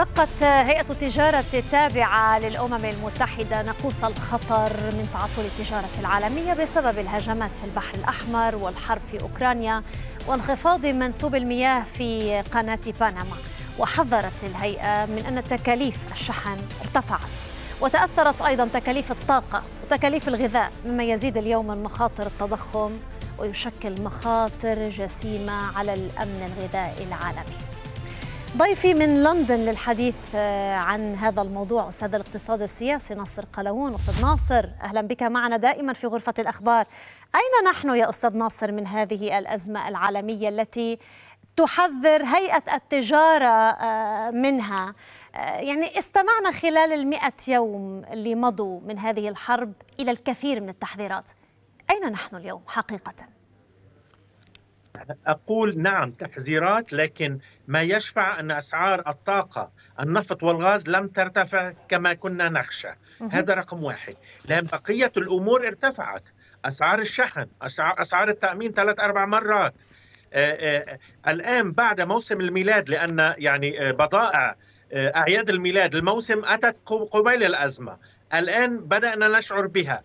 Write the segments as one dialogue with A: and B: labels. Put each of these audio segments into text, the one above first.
A: دقت هيئة التجارة التابعة للأمم المتحدة نقوص الخطر من تعطل التجارة العالمية بسبب الهجمات في البحر الأحمر والحرب في أوكرانيا وانخفاض منسوب المياه في قناة بنما وحذرت الهيئة من أن تكاليف الشحن ارتفعت. وتأثرت أيضا تكاليف الطاقة وتكاليف الغذاء مما يزيد اليوم من مخاطر التضخم ويشكل مخاطر جسيمة على الأمن الغذائي العالمي. ضيفي من لندن للحديث عن هذا الموضوع أستاذ الاقتصاد السياسي ناصر قلاوون أستاذ ناصر أهلا بك معنا دائما في غرفة الأخبار. أين نحن يا أستاذ ناصر من هذه الأزمة العالمية التي تحذر هيئة التجارة منها؟ يعني استمعنا خلال المئة يوم اللي مضوا من هذه الحرب إلى الكثير من التحذيرات. أين نحن اليوم حقيقةً؟
B: أقول نعم تحذيرات لكن ما يشفع أن أسعار الطاقة النفط والغاز لم ترتفع كما كنا نخشى. هذا رقم واحد. لأن بقية الأمور ارتفعت. أسعار الشحن أسعار التأمين ثلاث أربع مرات. آآ آآ الآن بعد موسم الميلاد لأن يعني بضائع أعياد الميلاد الموسم أتت قبيل الأزمة. الآن بدأنا نشعر بها.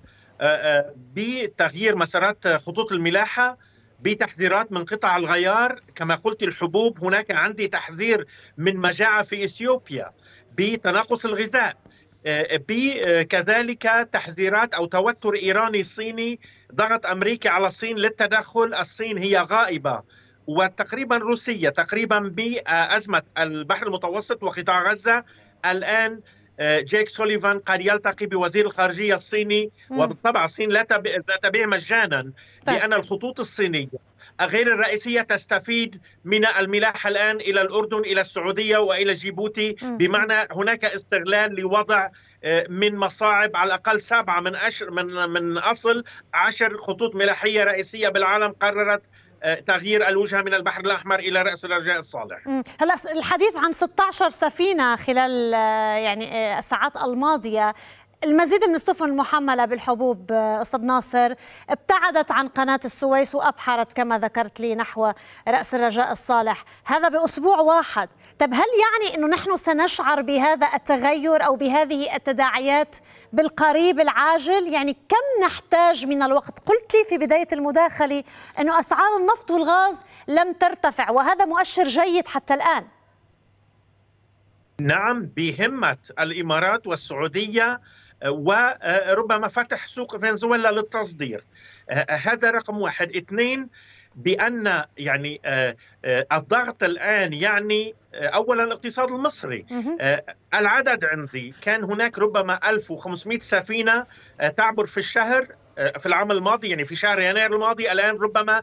B: بتغيير مسارات خطوط الملاحة. بتحذيرات من قطع الغيار. كما قلت الحبوب هناك عندي تحذير من مجاعة في إثيوبيا بتناقص الغذاء كذلك تحذيرات أو توتر إيراني صيني. ضغط أمريكي على الصين للتدخل. الصين هي غائبة وتقريبا روسية تقريبا بأزمة البحر المتوسط وقطاع غزة. الآن جيك سوليفان قد يلتقي بوزير الخارجية الصيني وبالطبع الصين لا تبيع مجانا لأن الخطوط الصينية. غير الرئيسية تستفيد من الملاحة الآن إلى الأردن إلى السعودية وإلى جيبوتي. بمعنى هناك استغلال لوضع من مصاعب على الأقل سبعة من أشر من من أصل عشر خطوط ملاحية رئيسية بالعالم قررت تغيير الوجهة من البحر الأحمر إلى رأس الرجاء الصالح.
A: هلا الحديث عن 16 سفينة خلال يعني الساعات الماضية المزيد من السفن المحملة بالحبوب أستاذ ناصر ابتعدت عن قناة السويس وأبحرت كما ذكرت لي نحو رأس الرجاء الصالح. هذا بأسبوع واحد. طب هل يعني أنه نحن سنشعر بهذا التغير أو بهذه التداعيات بالقريب العاجل؟ يعني كم نحتاج من الوقت؟ قلت لي في بداية المداخلة أنه أسعار النفط والغاز لم ترتفع وهذا مؤشر جيد حتى الآن.
B: نعم بهمة الإمارات والسعودية وربما فتح سوق فنزويلا للتصدير. هذا رقم واحد. اثنين بأن يعني الضغط الآن يعني أولا الاقتصاد المصري. العدد عندي كان هناك ربما 1500 سفينة تعبر في الشهر في العام الماضي يعني في شهر يناير الماضي الآن ربما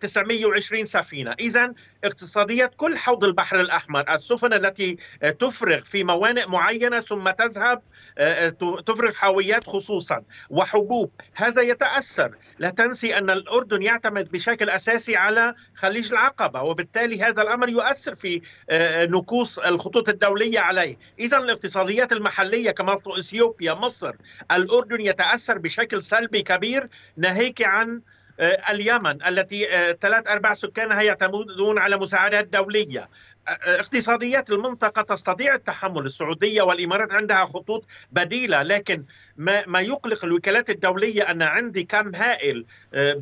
B: 920 سفينة. إذا اقتصادية كل حوض البحر الأحمر السفن التي تفرغ في موانئ معينة ثم تذهب تفرغ حاويات خصوصا وحبوب. هذا يتأثر. لا تنسي أن الأردن يعتمد بشكل أساسي على خليج العقبة وبالتالي هذا الأمر يؤثر في نكوص الخطوط الدولية عليه. إذا الاقتصاديات المحلية كما إثيوبيا مصر الأردن يتأثر بشكل سلبي كبير ناهيك عن اليمن التي ثلاث ارباع سكانها يعتمدون على مساعدات دولية. اقتصاديات المنطقة تستطيع التحمل السعودية والإمارات عندها خطوط بديلة لكن ما, ما يقلق الوكالات الدولية أن عندي كم هائل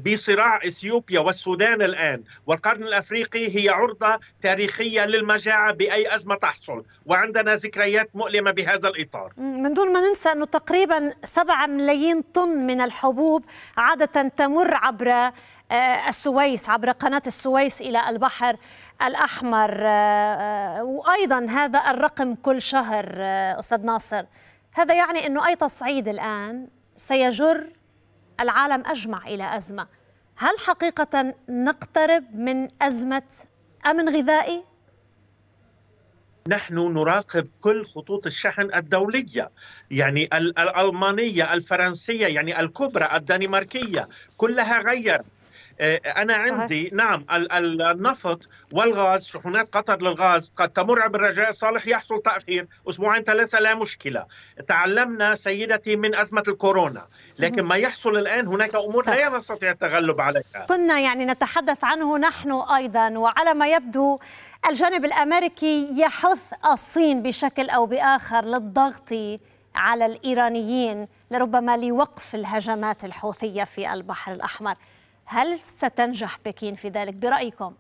B: بصراع إثيوبيا والسودان الآن. والقرن الأفريقي هي عرضة تاريخية للمجاعة بأي أزمة تحصل. وعندنا ذكريات مؤلمة بهذا الإطار.
A: من دون ما ننسى أنه تقريبا 7 ملايين طن من الحبوب عادة تمر عبر السويس عبر قناة السويس إلى البحر الأحمر. وأيضا هذا الرقم كل شهر أستاذ ناصر. هذا يعني أنه أي تصعيد الآن سيجر العالم أجمع إلى أزمة. هل حقيقة نقترب من أزمة أمن غذائي؟
B: نحن نراقب كل خطوط الشحن الدولية يعني الألمانية الفرنسية يعني الكبرى الدنماركية كلها غيرت أنا عندي نعم النفط والغاز شحنات قطر للغاز قد تمر بالرجاء الصالح يحصل تأخير أسبوعين ثلاثة لا مشكلة. تعلمنا سيدتي من أزمة الكورونا لكن ما يحصل الآن هناك أمور لا نستطيع التغلب عليها.
A: كنا يعني نتحدث عنه نحن أيضا وعلى ما يبدو الجانب الأمريكي يحث الصين بشكل أو بآخر للضغط على الإيرانيين لربما لوقف الهجمات الحوثية في البحر الأحمر. هل ستنجح بكين في ذلك؟ برأيكم؟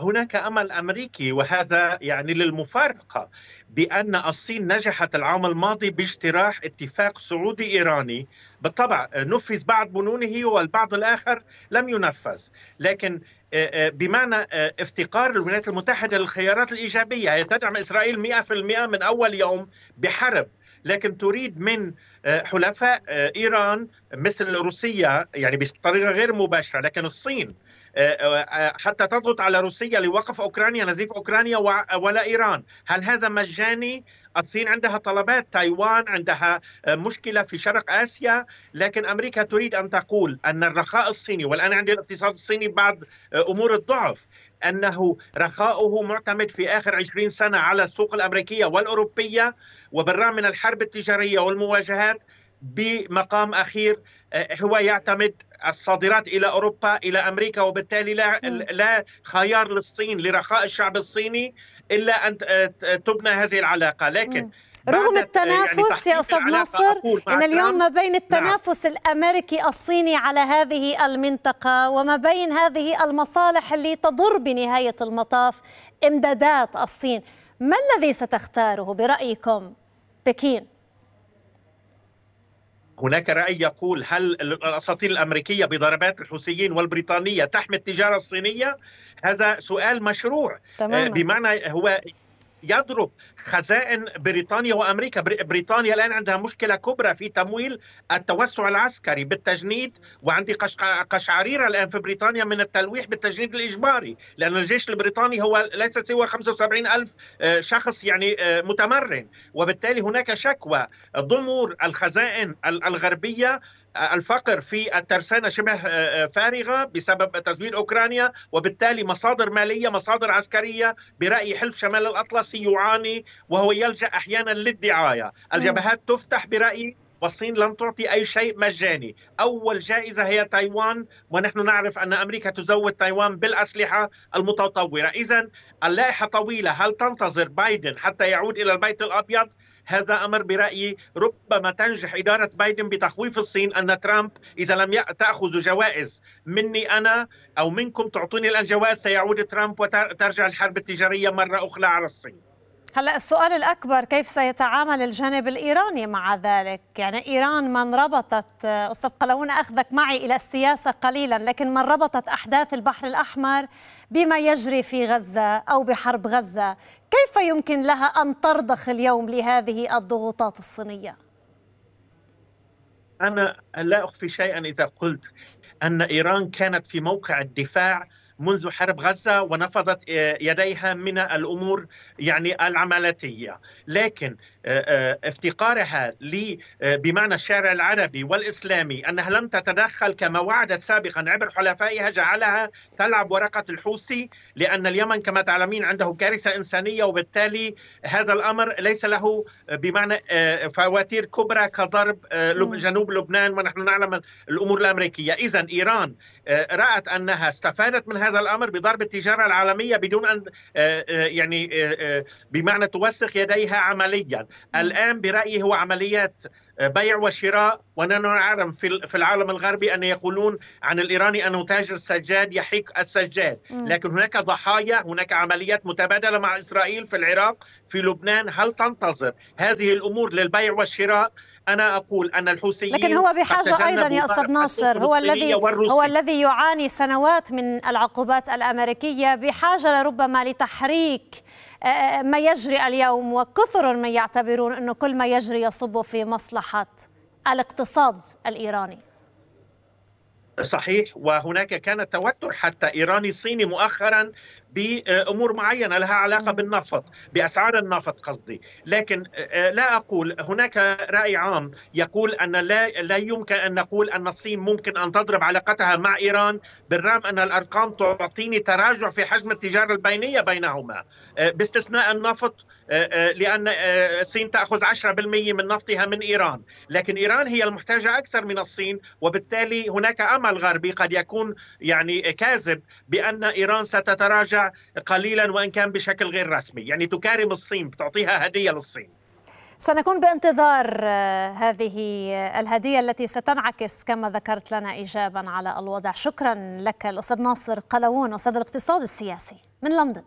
B: هناك أمل أمريكي وهذا يعني للمفارقة بأن الصين نجحت العام الماضي باجتراح اتفاق سعودي إيراني. بالطبع نفذ بعض بنونه والبعض الآخر لم ينفذ. لكن آه، آه، بمعنى آه، افتقار الولايات المتحدة للخيارات الإيجابية هي تدعم إسرائيل 100% من أول يوم بحرب. لكن تريد من حلفاء إيران مثل روسيا يعني بطريقة غير مباشرة لكن الصين حتى تضغط على روسيا لوقف أوكرانيا نزيف أوكرانيا ولا إيران، هل هذا مجاني؟ الصين عندها طلبات، تايوان عندها مشكلة في شرق آسيا، لكن أمريكا تريد أن تقول أن الرخاء الصيني والآن عند الاقتصاد الصيني بعض أمور الضعف، أنه رخاؤه معتمد في آخر 20 سنة على السوق الأمريكية والأوروبية وبالرغم من الحرب التجارية والمواجهات بمقام أخير هو يعتمد الصادرات إلى أوروبا إلى أمريكا وبالتالي لا لا خيار للصين لرخاء الشعب الصيني إلا أن تبنى هذه العلاقة لكن
A: رغم التنافس يعني يا أستاذ ناصر إن اليوم ما بين نعم. التنافس نعم. الأمريكي الصيني على هذه المنطقة وما بين هذه المصالح اللي تضر بنهاية المطاف إمدادات الصين ما الذي ستختاره برأيكم بكين
B: هناك رأي يقول هل الأساطيل الأمريكية بضربات الحوثيين والبريطانية تحمي التجارة الصينية؟ هذا سؤال مشروع تماما. بمعنى هو يضرب خزائن بريطانيا وأمريكا. بريطانيا الآن عندها مشكلة كبرى في تمويل التوسع العسكري بالتجنيد وعندي قشعريرة الآن في بريطانيا من التلويح بالتجنيد الإجباري لأن الجيش البريطاني هو ليس سوى 75 ألف آه، شخص يعني آه، متمرن. وبالتالي هناك شكوى. ضمور الخزائن الغربية الفقر في الترسانة شبه آه، آه، فارغة بسبب تزويد أوكرانيا وبالتالي مصادر مالية مصادر عسكرية برأي حلف شمال الأطلسي يعاني وهو يلجأ أحيانا للدعاية. الجبهات تفتح برأيي والصين لن تعطي أي شيء مجاني. أول جائزة هي تايوان ونحن نعرف أن أمريكا تزود تايوان بالأسلحة المتطورة. إذا اللائحة طويلة. هل تنتظر بايدن حتى يعود إلى البيت الأبيض؟ هذا أمر برأيي ربما تنجح إدارة بايدن بتخويف الصين أن ترامب إذا لم تاخذوا جوائز. مني أنا أو منكم تعطوني الآن جوائز سيعود ترامب وترجع الحرب التجارية مرة أخرى على الصين.
A: هلا السؤال الأكبر كيف سيتعامل الجانب الإيراني مع ذلك؟ يعني إيران من ربطت أستاذ قلاوون أخذك معي إلى السياسة قليلا، لكن من ربطت أحداث البحر الأحمر بما يجري في غزة أو بحرب غزة، كيف يمكن لها أن ترضخ اليوم لهذه الضغوطات الصينية؟
B: أنا لا أخفي شيئا إذا قلت أن إيران كانت في موقع الدفاع منذ حرب غزة ونفضت آه، يديها من الأمور يعني العملاتية لكن آه، آه، افتقارها بمعنى الشارع العربي والإسلامي أنها لم تتدخل كما وعدت سابقا عبر حلفائها جعلها تلعب ورقة الحوثي لأن اليمن كما تعلمين عنده كارثة إنسانية وبالتالي هذا الأمر ليس له بمعنى فواتير كبرى كضرب جنوب لبنان ونحن نعلم الأمور الأمريكية. إذا إيران رأت أنها استفادت من هذا الأمر بضرب التجارة العالمية بدون أن يعني بمعنى توسخ يديها عمليا. الآن برأيي هو عمليات بيع وشراء ونحن نعلم في العالم الغربي أن يقولون عن الإيراني أنه تاجر السجاد يحيك السجاد. لكن هناك ضحايا هناك عمليات متبادلة مع إسرائيل في العراق في لبنان. هل تنتظر هذه الأمور للبيع والشراء؟ أنا أقول أن الحوثيين
A: لكن هو بحاجة أيضا يا أستاذ ناصر هو الذي هو الذي يعاني سنوات من العقوبات الأمريكية بحاجة لربما لتحريك ما يجري اليوم وكثر من يعتبرون أنه كل ما يجري يصب في مصلحة الاقتصاد الإيراني.
B: صحيح وهناك كان توتر حتى إيراني صيني مؤخرا بأمور معينة لها علاقة بالنفط بأسعار النفط قصدي. لكن لا أقول هناك رأي عام يقول أن لا لا يمكن أن نقول أن الصين ممكن أن تضرب علاقتها مع إيران بالرغم أن الأرقام تعطيني تراجع في حجم التجارة البينية بينهما. باستثناء النفط لأن الصين تأخذ 10% من نفطها من إيران. لكن إيران هي المحتاجة أكثر من الصين وبالتالي هناك أمل غربي قد يكون يعني كاذب بأن إيران ستتراجع قليلا وإن كان بشكل غير رسمي. يعني تكارم الصين بتعطيها هدية للصين.
A: سنكون بانتظار هذه الهدية التي ستنعكس كما ذكرت لنا إيجابا على الوضع. شكرا لك الأستاذ ناصر قلوون أستاذ الاقتصاد السياسي من لندن.